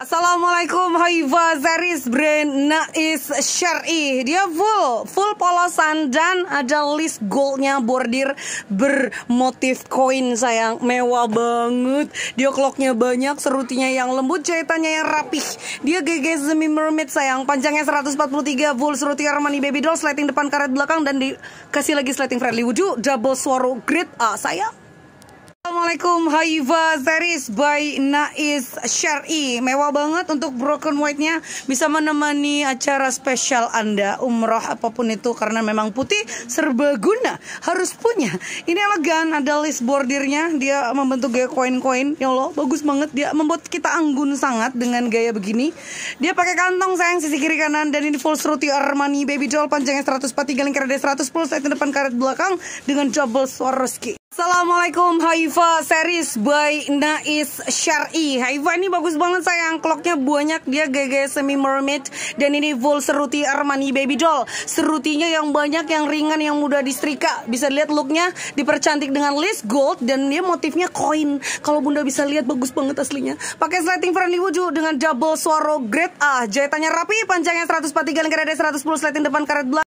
Assalamualaikum. Haifa Zaris brand Nais Syari. Dia full Full polosan Dan ada list goldnya Bordir bermotif koin sayang. Mewah banget. Dia clocknya banyak Serutinya yang lembut Jahitannya yang rapih. Dia GG Semi Mermaid sayang. Panjangnya 143 Full seruti Armani Baby Doll Slating depan karet belakang Dan dikasih lagi slating friendly. Wujud Double swaro grade A sayang Assalamualaikum. Haiva Zaris by Nais Syari. Mewah banget untuk broken white-nya Bisa menemani acara spesial Anda. Umroh apa pun itu Karena memang putih serbaguna Harus punya. Ini elegan ada list bordirnya. Dia membentuk gaya koin-koin. Ya Allah bagus banget. Dia membuat kita anggun sangat dengan gaya begini. Dia pakai kantong sayang sisi kiri kanan. Dan ini full seruti Armani Baby Doll. Panjangnya 143 lingkar ada 110 Saya depan karet belakang Dengan double Swarovski Assalamualaikum Haifa. Series by Nais Syari. Haifa ini bagus banget sayang. Clocknya banyak dia GG semi mermaid Dan ini full seruti Armani baby doll. Serutinya yang banyak yang ringan yang mudah disetrika Bisa lihat looknya dipercantik dengan list gold. Dan dia motifnya koin. Kalau bunda bisa lihat bagus banget aslinya. Pakai slating friendly wujud dengan double swaro grade A. Jahitannya rapi panjangnya 143 lingkar ada 110 slating depan karet belakang